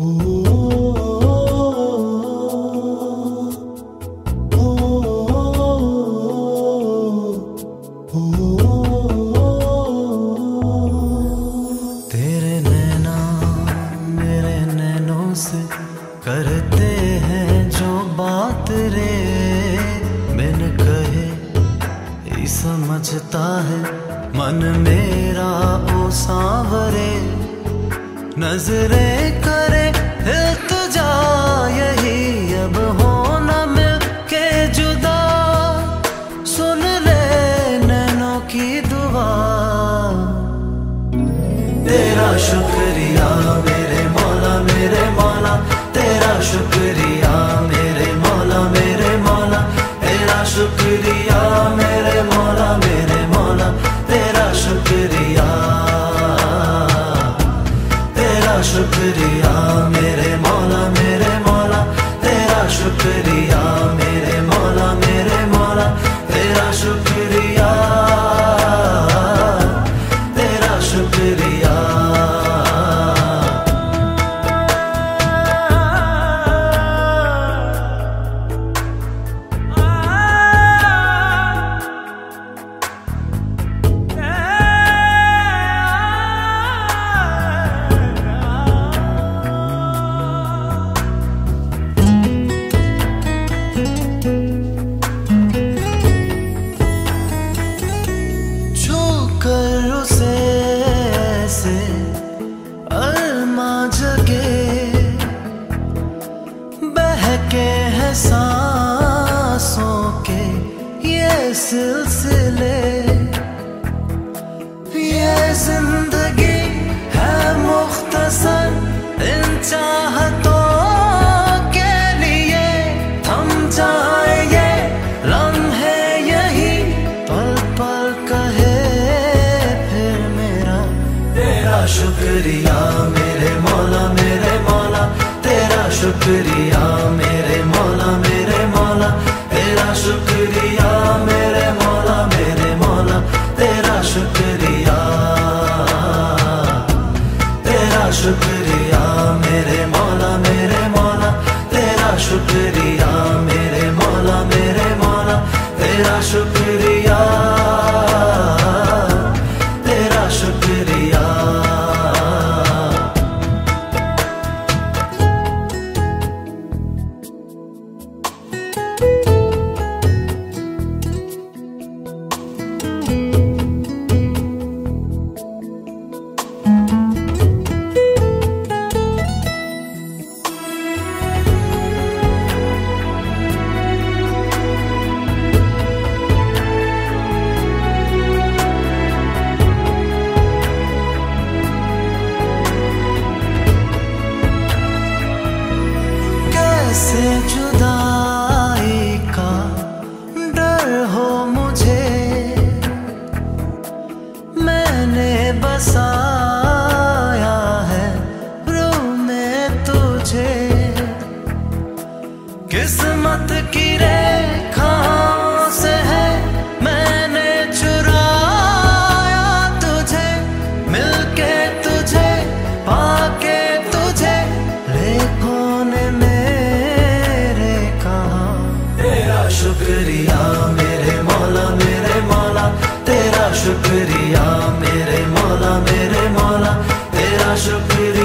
करते हैं जो बात रे। कहे समझता है मन मेरा ओ सांवरे। नजरे कर शुक्रिया, मेरे मौला मेरे मौला, तेरा शुक्रिया, मेरे मौला मेरे मौला, तेरा शुक्रिया, मेरे मौला मेरे मौला, तेरा शुक्रिया तेरा शुक्रिया। सिलसिले। ये ज़िंदगी है मुख्तसर इन चाहतों के लिए। थम जाए ये लम्हे यही, पल पल कहे फिर मेरा। तेरा शुक्रिया मेरे मौला मेरे मौला, तेरा शुक्रिया मेरे। शुक्रिया मेरे मौला मेरे मौला तेरा शुक्रिया। में तुझे किस्मत की रेखाओं से है, मैंने चुराया तुझे, मिलके तुझे, पाके तुझे ने मेरे कहा। तेरा शुक्रिया मेरे मौला मेरे मौला, तेरा शुक्रिया मेरे मौला मेरे मौला, तेरा शुक्रिया।